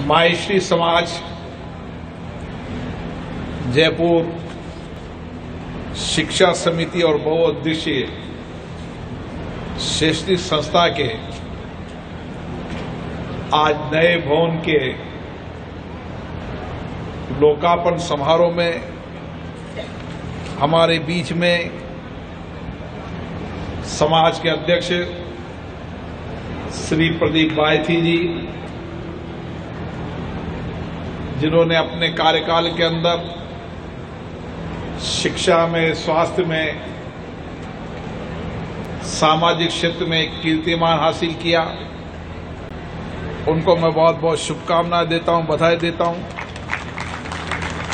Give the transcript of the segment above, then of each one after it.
मायश्री समाज, जयपुर शिक्षा समिति और बहुउद्देशीय शैक्षणिक संस्था के आज नए भवन के लोकार्पण समारोह में, हमारे बीच में समाज के अध्यक्ष श्री प्रदीप बायथी जी जिन्होंने अपने कार्यकाल के अंदर शिक्षा में, स्वास्थ्य में, सामाजिक क्षेत्र में कीर्तिमान हासिल किया। उनको मैं बहुत बहुत शुभकामनाएँ देता हूँ, बधाई देता हूँ।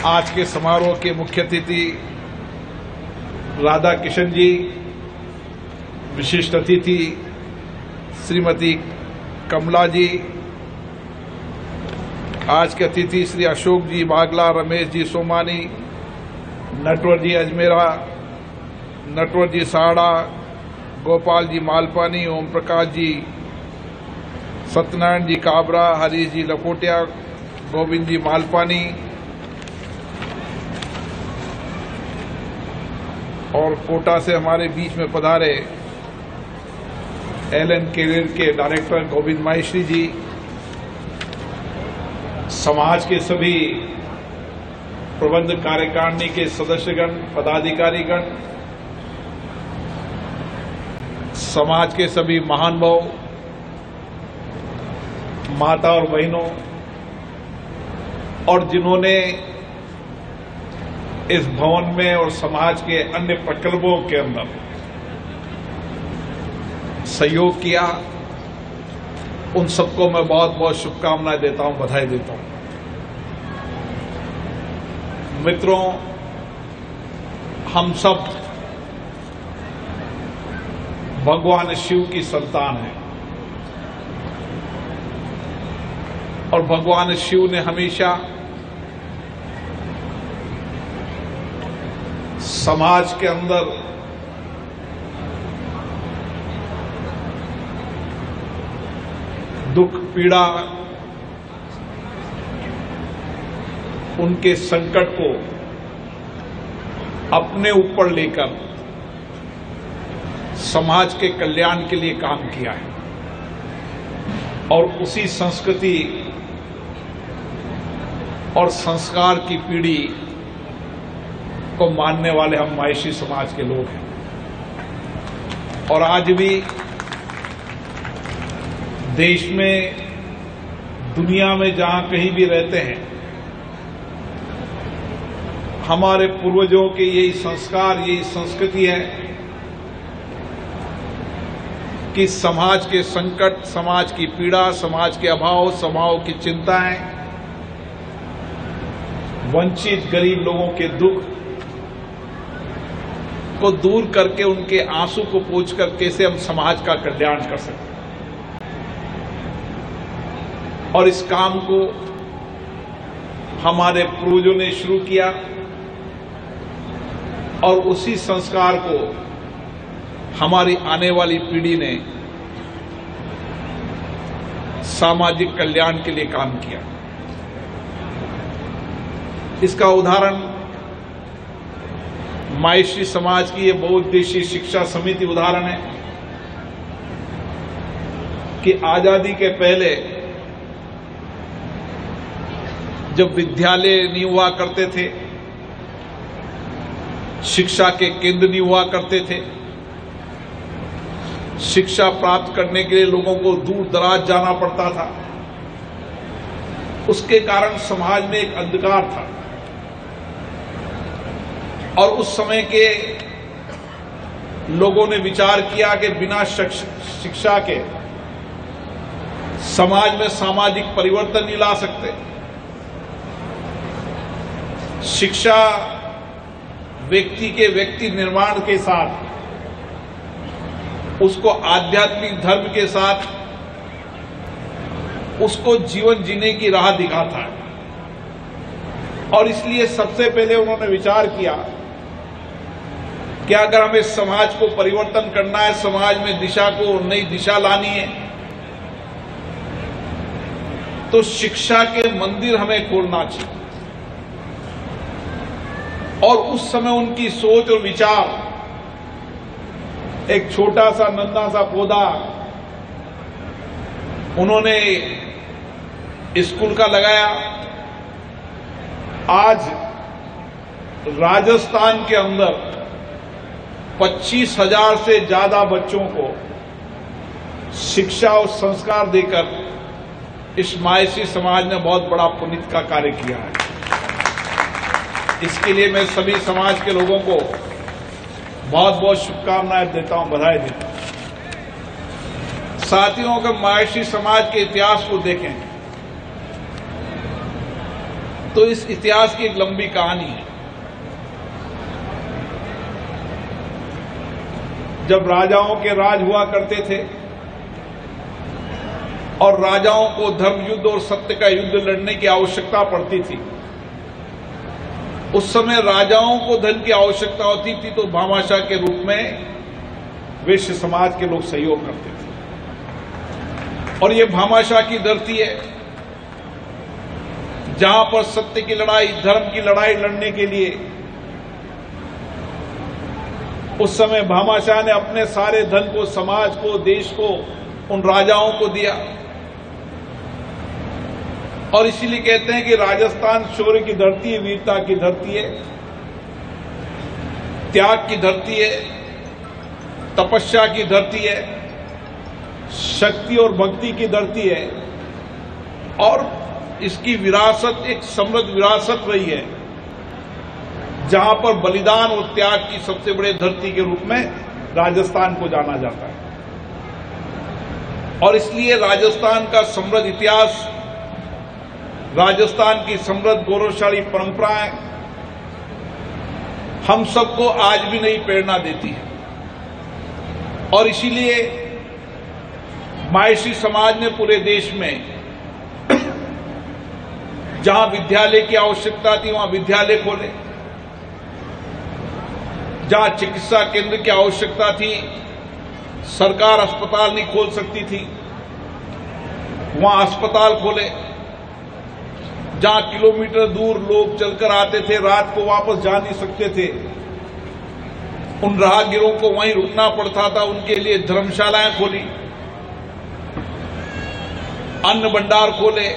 आज के समारोह के मुख्य अतिथि राधा किशन जी, विशिष्ट अतिथि श्रीमती कमला जी आज के अतिथि श्री अशोक जी, बागला, रमेश जी, सोमानी, नटवर जी, अजमेरा, नटवर जी, साड़ा, गोपाल जी, मालपानी, ओम प्रकाश जी, सत्यनारायण जी, काबरा, हरीश जी लकोटिया गोविंद जी, मालपानी, और कोटा से हमारे बीच में पधारे L N K director Govind Maheshwari ji समाज के सभी प्रबंध कार्यकारिणी के सदस्यगण, पदाधिकारीगण, समाज के सभी महान भाव, माता और बहनों, और जिन्होंने इस भवन में और समाज के अन्य प्रकल्पों के अंदर सहयोग किया, उन सबको मैं बहुत बहुत शुभकामनाएँ देता हूँ, बधाई देता हूँ। मित्रों, हम सब भगवान शिव की संतान हैं। और भगवान शिव ने हमेशा समाज के अंदर दुख, पीड़ा उनके संकट को अपने ऊपर लेकर समाज के कल्याण के लिए काम किया है। और उसी संस्कृति और संस्कार की पीढ़ी को मानने वाले हम मायशी समाज के लोग हैं। और आज भी देश में, दुनिया में जहाँ कहीं भी रहते हैं हमारे पूर्वजों के यही संस्कार यही संस्कृति है कि समाज के संकट, समाज की पीड़ा, समाज के अभाव समाज की चिंताएँ, वंचित गरीब लोगों के दुख को दूर करके उनके आँसू को पूछ कर कैसे हम समाज का कल्याण कर सकते और इस काम को हमारे पूर्वजों ने शुरू किया। और उसी संस्कार को हमारी आने वाली पीढ़ी ने सामाजिक कल्याण के लिए काम किया। इसका उदाहरण मायश्री समाज की ये बहुउद्देशीय शिक्षा समिति उदाहरण है कि आज़ादी के पहले जब विद्यालय नहीं हुआ करते थे शिक्षा के केंद्र नहीं हुआ करते थे। शिक्षा प्राप्त करने के लिए लोगों को दूर दराज जाना पड़ता था। उसके कारण समाज में एक अंधकार था। और उस समय के लोगों ने विचार किया कि बिना शिक्षा के समाज में सामाजिक परिवर्तन नहीं ला सकते। शिक्षा व्यक्ति के व्यक्ति निर्माण के साथ, उसको आध्यात्मिक धर्म के साथ, उसको जीवन जीने की राह दिखाता है। और इसलिए सबसे पहले उन्होंने विचार किया कि अगर हमें समाज को परिवर्तन करना है, समाज में दिशा को नई दिशा लानी है तो शिक्षा के मंदिर हमें खोलना चाहिए। और उस समय उनकी सोच और विचार, एक छोटा सा नन्ना सा पौधा, उन्होंने स्कूल का लगाया। आज राजस्थान के अंदर पच्चीस हज़ार से ज़्यादा बच्चों को शिक्षा और संस्कार देकर इस मायसी समाज ने बहुत बड़ा पुनित का कार्य किया है। इसके लिए मैं सभी समाज के लोगों को बहुत बहुत शुभकामनाएँ देता हूँ, बधाई देता हूँ। साथियों, अगर महर्षि समाज के इतिहास को देखें तो इस इतिहास की एक लंबी कहानी है। जब राजाओं के राज हुआ करते थे, और राजाओं को धर्म युद्ध और सत्य का युद्ध लड़ने की आवश्यकता पड़ती थी उस समय राजाओं को धन की आवश्यकता होती थी तो भामाशाह के रूप में वैश्य समाज के लोग सहयोग करते थे। और ये भामाशाह की धरती है, जहाँ पर सत्य की लड़ाई, धर्म की लड़ाई लड़ने के लिए उस समय भामाशाह ने अपने सारे धन को, समाज को, देश को, उन राजाओं को दिया। और इसीलिए कहते हैं कि राजस्थान शौर्य की धरती है, वीरता की धरती है, त्याग की धरती है, तपस्या की धरती है, शक्ति और भक्ति की धरती है। और इसकी विरासत, एक समृद्ध विरासत रही है, जहाँ पर बलिदान और त्याग की सबसे बड़े धरती के रूप में राजस्थान को जाना जाता है। और इसलिए राजस्थान का समृद्ध इतिहास राजस्थान की समृद्ध गौरवशाली परंपराएँ हम सबको आज भी नहीं प्रेरणा देती है। और इसीलिए मायसी समाज ने पूरे देश में जहाँ विद्यालय की आवश्यकता थी, वहाँ विद्यालय खोले। जहाँ चिकित्सा केंद्र की आवश्यकता थी, सरकार अस्पताल नहीं खोल सकती थी, वहाँ अस्पताल खोले। जहाँ किलोमीटर दूर लोग चलकर आते थे, रात को वापस जा नहीं सकते थे। उन राहगीरों को वहीं रुकना पड़ता था, उनके लिए धर्मशालाएँ खोली, अन्न भंडार खोले,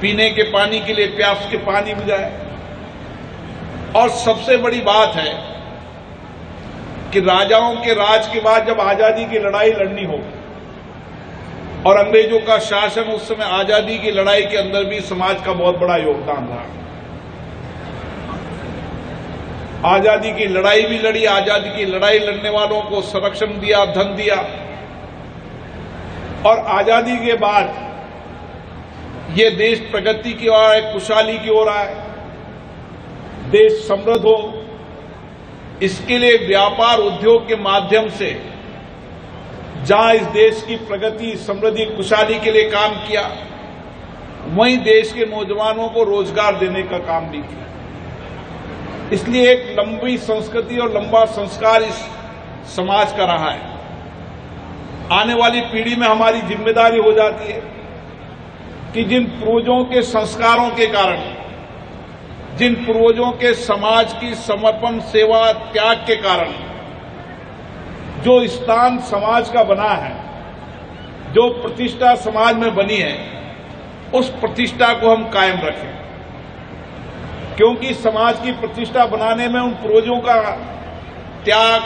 पीने के पानी के लिए प्यास के पानी बुझाए और सबसे बड़ी बात है कि राजाओं के राज के बाद जब आज़ादी की लड़ाई लड़नी होगी और अंग्रेज़ों का शासन उस समय आज़ादी की लड़ाई के अंदर भी समाज का बहुत बड़ा योगदान रहा। आज़ादी की लड़ाई भी लड़ी, आज़ादी की लड़ाई लड़ने वालों को संरक्षण दिया, धन दिया। और आज़ादी के बाद ये देश प्रगति की ओर आए खुशहाली की ओर आए देश समृद्ध हो। इसके लिए व्यापार उद्योग के माध्यम से जहाँ इस देश की प्रगति, समृद्धि, खुशहाली के लिए काम किया, वहीं देश के नौजवानों को रोज़गार देने का काम भी किया। इसलिए एक लंबी संस्कृति और लंबा संस्कार इस समाज का रहा है। आने वाली पीढ़ी में हमारी ज़िम्मेदारी हो जाती है कि जिन पूर्वजों के संस्कारों के कारण, जिन पूर्वजों के समाज की समर्पण, सेवा, त्याग के कारण जो स्थान समाज का बना है, जो प्रतिष्ठा समाज में बनी है, उस प्रतिष्ठा को हम कायम रखें। क्योंकि समाज की प्रतिष्ठा बनाने में उन पूर्वजों का त्याग,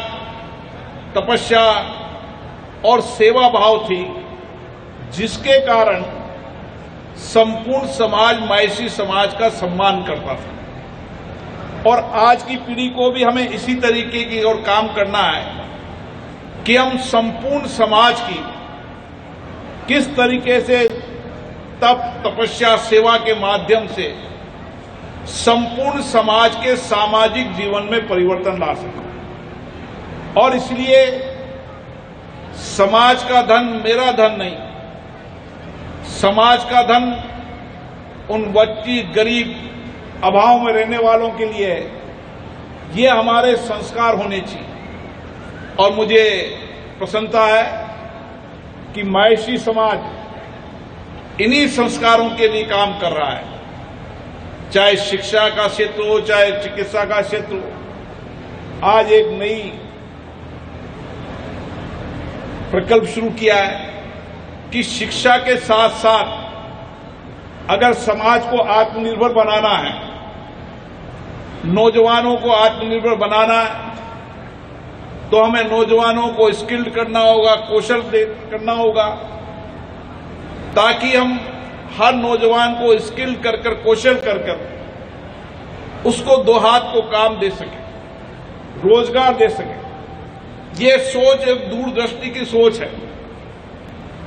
तपस्या और सेवा भाव थी, जिसके कारण संपूर्ण समाज मायसी समाज का सम्मान करता था। और आज की पीढ़ी को भी हमें इसी तरीके की और काम करना है। कि हम संपूर्ण समाज की किस तरीके से तप, तपस्या, सेवा के माध्यम से संपूर्ण समाज के सामाजिक जीवन में परिवर्तन ला सकें। और इसलिए समाज का धन मेरा धन नहीं, समाज का धन उन बच्ची गरीब, अभाव में रहने वालों के लिए है। ये हमारे संस्कार होने चाहिए। और मुझे प्रसन्नता है कि मायसी समाज इन्हीं संस्कारों के लिए काम कर रहा है। चाहे शिक्षा का क्षेत्र हो, चाहे चिकित्सा का क्षेत्र हो, आज एक नई प्रकल्प शुरू किया है कि शिक्षा के साथ साथ अगर समाज को आत्मनिर्भर बनाना है, नौजवानों को आत्मनिर्भर बनाना है तो हमें नौजवानों को स्किल्ड करना होगा, कौशल करना होगा। ताकि हम हर नौजवान को स्किल्ड कर कर, कौशल कर कर उसको दो हाथ को काम दे सके, रोज़गार दे सके। ये सोच एक दूरदृष्टि की सोच है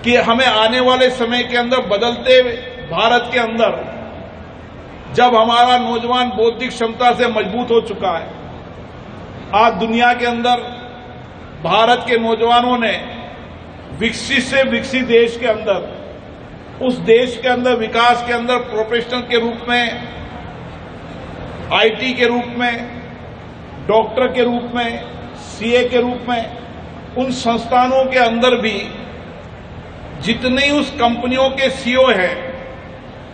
कि हमें आने वाले समय के अंदर बदलते भारत के अंदर जब हमारा नौजवान बौद्धिक क्षमता से मज़बूत हो चुका है, आज दुनिया के अंदर भारत के नौजवानों ने विकसित से विकसित देश के अंदर, उस देश के अंदर, विकास के अंदर प्रोफेशनल के रूप में आईटी के रूप में डॉक्टर के रूप में सीए के रूप में, उन संस्थानों के अंदर भी जितनी उस कंपनियों के सीईओ हैं,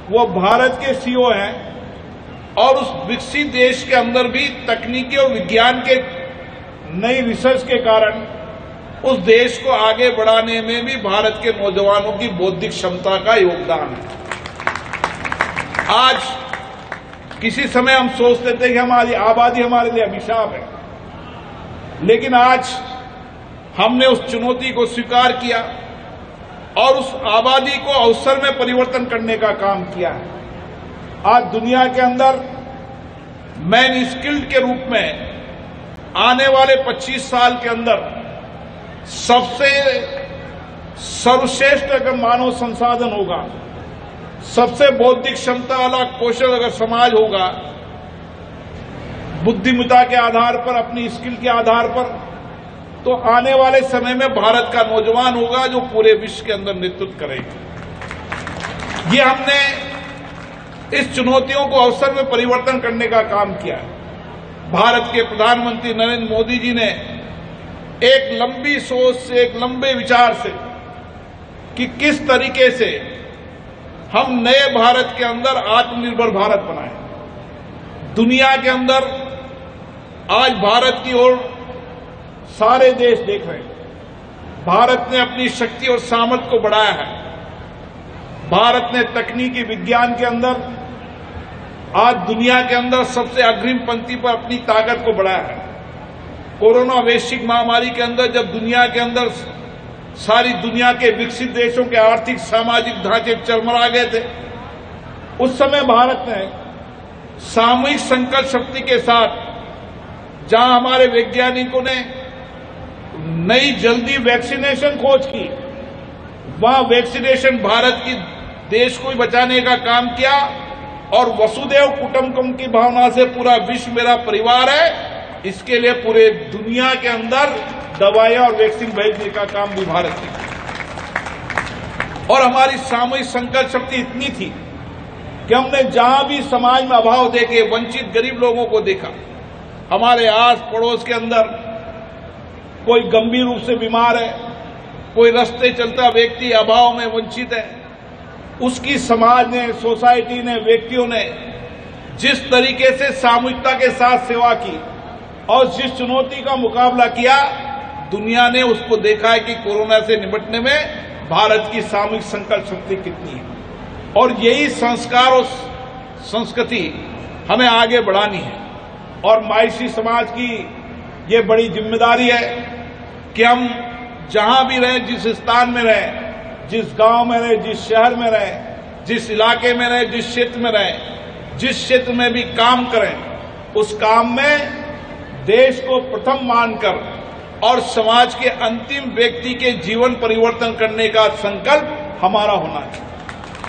वो भारत के सीईओ हैं और उस विकसित देश के अंदर भी तकनीकी और विज्ञान के नई रिसर्च के कारण उस देश को आगे बढ़ाने में भी भारत के नौजवानों की बौद्धिक क्षमता का योगदान है। आज किसी समय हम सोचते थे कि हमारी आबादी हमारे लिए अभिशाप है। लेकिन आज हमने उस चुनौती को स्वीकार किया और उस आबादी को अवसर में परिवर्तन करने का काम किया है। आज दुनिया के अंदर मैन स्किल्ड के रूप में आने वाले 25 साल के अंदर सबसे सर्वश्रेष्ठ अगर मानव संसाधन होगा, सबसे बौद्धिक क्षमता वाला कौशल अगर समाज होगा बुद्धिमता के आधार पर, अपनी स्किल के आधार पर तो आने वाले समय में भारत का नौजवान होगा जो पूरे विश्व के अंदर नेतृत्व करेगा। ये हमने इस चुनौतियों को अवसर में परिवर्तन करने का काम किया है। भारत के प्रधानमंत्री नरेंद्र मोदी जी ने एक लंबी सोच से, एक लंबे विचार से कि किस तरीके से हम नए भारत के अंदर आत्मनिर्भर भारत बनाए। दुनिया के अंदर आज भारत की ओर सारे देश देख रहे हैं। भारत ने अपनी शक्ति और सामर्थ्य को बढ़ाया है। भारत ने तकनीकी विज्ञान के अंदर आज दुनिया के अंदर सबसे अग्रिम पंक्ति पर अपनी ताकत को बढ़ाया है। कोरोना वैश्विक महामारी के अंदर जब दुनिया के अंदर सारी दुनिया के विकसित देशों के आर्थिक, सामाजिक ढांचे चरमरा गए थे, उस समय भारत ने सामूहिक संकल्प शक्ति के साथ जहाँ हमारे वैज्ञानिकों ने नई जल्दी वैक्सीनेशन खोज की, वहाँ वैक्सीनेशन भारत की देश को बचाने का काम किया और वसुदेव कुटुंबकम की भावना से पूरा विश्व मेरा परिवार है। इसके लिए पूरे दुनिया के अंदर दवाइयाँ और वैक्सीन भेजने का काम भी भारत ने और हमारी सामूहिक संकल्प शक्ति इतनी थी कि हमने जहाँ भी समाज में अभाव देखे, वंचित गरीब लोगों को देखा, हमारे आस पड़ोस के अंदर कोई गंभीर रूप से बीमार है, कोई रास्ते चलता व्यक्ति अभाव में वंचित है उसकी समाज ने, सोसाइटी ने, व्यक्तियों ने जिस तरीके से सामूहिकता के साथ सेवा की और जिस चुनौती का मुकाबला किया, दुनिया ने उसको देखा है कि कोरोना से निपटने में भारत की सामूहिक संकल्प शक्ति कितनी है। और यही संस्कार और संस्कृति हमें आगे बढ़ानी है। और मायसी समाज की ये बड़ी ज़िम्मेदारी है कि हम जहाँ भी रहें, जिस स्थान में रहें जिस गाँव में रहे, जिस शहर में रहे, जिस इलाके में रहे, जिस क्षेत्र में रहे, जिस क्षेत्र में भी काम करें, उस काम में देश को प्रथम मानकर और समाज के अंतिम व्यक्ति के जीवन परिवर्तन करने का संकल्प हमारा होना है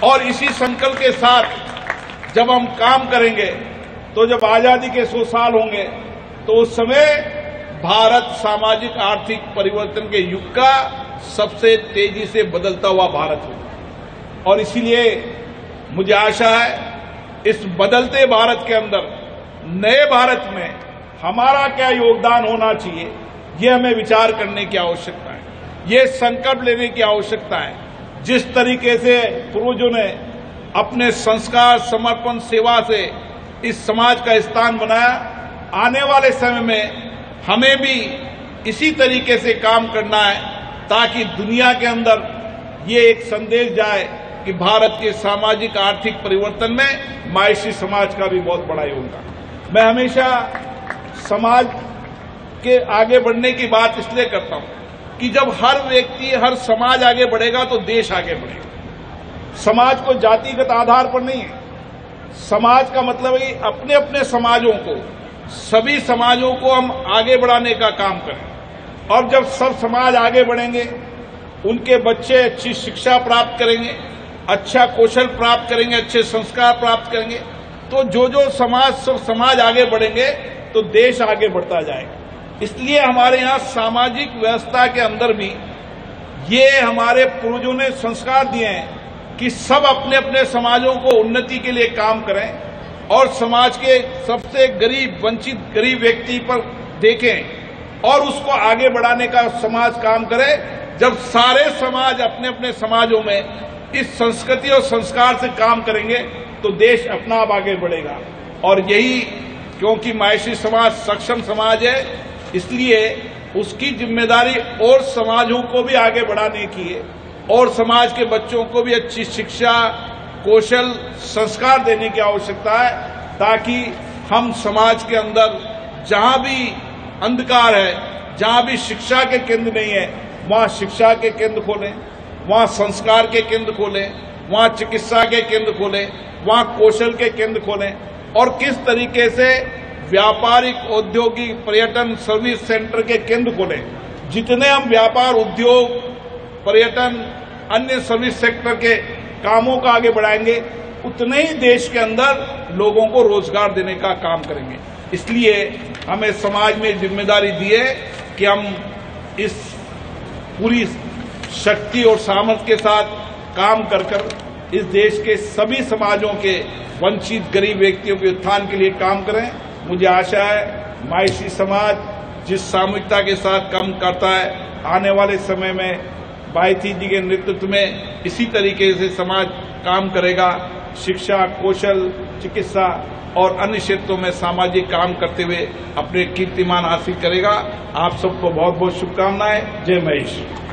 और इसी संकल्प के साथ जब हम काम करेंगे तो जब आज़ादी के सौ साल होंगे तो उस समय भारत सामाजिक आर्थिक परिवर्तन के युग का सबसे तेज़ी से बदलता हुआ भारत हो। और इसीलिए मुझे आशा है, इस बदलते भारत के अंदर, नए भारत में हमारा क्या योगदान होना चाहिए, ये हमें विचार करने की आवश्यकता है। ये संकल्प लेने की आवश्यकता है। जिस तरीके से पूर्वजों ने अपने संस्कार, समर्पण, सेवा से इस समाज का स्थान बनाया, आने वाले समय में हमें भी इसी तरीके से काम करना है। ताकि दुनिया के अंदर ये एक संदेश जाए कि भारत के सामाजिक आर्थिक परिवर्तन में मायसी समाज का भी बहुत बड़ा योगदान। मैं हमेशा समाज के आगे बढ़ने की बात इसलिए करता हूँ कि जब हर व्यक्ति, हर समाज आगे बढ़ेगा तो देश आगे बढ़ेगा। समाज को जातिगत आधार पर नहीं है। समाज का मतलब है अपने अपने समाजों को, सभी समाजों को हम आगे बढ़ाने का काम करें। और जब सब समाज आगे बढ़ेंगे, उनके बच्चे अच्छी शिक्षा प्राप्त करेंगे अच्छा कौशल प्राप्त करेंगे, अच्छे संस्कार प्राप्त करेंगे तो जो जो समाज, सब समाज आगे बढ़ेंगे तो देश आगे बढ़ता जाएगा। इसलिए हमारे यहाँ सामाजिक व्यवस्था के अंदर भी ये हमारे पूर्वजों ने संस्कार दिए हैं कि सब अपने अपने समाजों को उन्नति के लिए काम करें और समाज के सबसे गरीब, वंचित, गरीब व्यक्ति पर देखें। और उसको आगे बढ़ाने का समाज काम करे। जब सारे समाज अपने अपने समाजों में इस संस्कृति और संस्कार से काम करेंगे तो देश अपना आप आगे बढ़ेगा। और यही क्योंकि मायसी समाज सक्षम समाज है, इसलिए उसकी ज़िम्मेदारी और समाजों को भी आगे बढ़ाने की है। और समाज के बच्चों को भी अच्छी शिक्षा, कौशल, संस्कार देने की आवश्यकता है, ताकि हम समाज के अंदर जहाँ भी अंधकार है, जहाँ भी शिक्षा के केंद्र नहीं है, वहाँ शिक्षा के केंद्र खोलें, वहाँ संस्कार के केंद्र खोलें, वहाँ चिकित्सा के केंद्र खोलें, वहाँ कौशल के केंद्र खोलें। और किस तरीके से व्यापारिक औद्योगिक पर्यटन सर्विस सेंटर के केंद्र खोलें। जितने हम व्यापार, उद्योग, पर्यटन, अन्य सर्विस सेक्टर के कामों को आगे बढ़ाएँगे, उतने ही देश के अंदर लोगों को रोज़गार देने का काम करेंगे। इसलिए हमें समाज में ज़िम्मेदारी दी है कि हम इस पूरी शक्ति और सामर्थ्य के साथ काम कर कर इस देश के सभी समाजों के वंचित, गरीब व्यक्तियों के उत्थान के लिए काम करें। मुझे आशा है मायसी समाज जिस सामूहिकता के साथ काम करता है, आने वाले समय में बायथी जी के नेतृत्व में इसी तरीके से समाज काम करेगा। शिक्षा, कौशल, चिकित्सा और अन्य क्षेत्रों में सामाजिक काम करते हुए अपने कीर्तिमान हासिल करेगा। आप सबको बहुत बहुत शुभकामनाएँ। जय महेश।